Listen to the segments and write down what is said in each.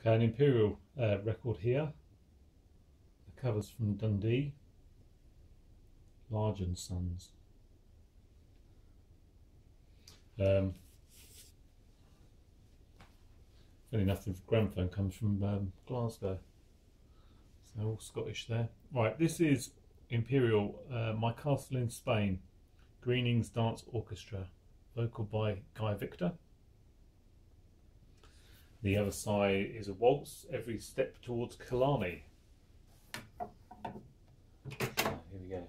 Okay, an Imperial uh, record here. The covers from Dundee. Large and Sons. Um, funny enough, the gramophone comes from um, Glasgow. So all Scottish there. Right, this is Imperial, uh, My Castle in Spain, Greenings Dance Orchestra, vocal by Guy Victor. The other side is a waltz, every step towards Killarney. Here we go.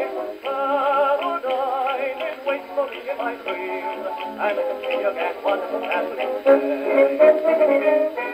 happening.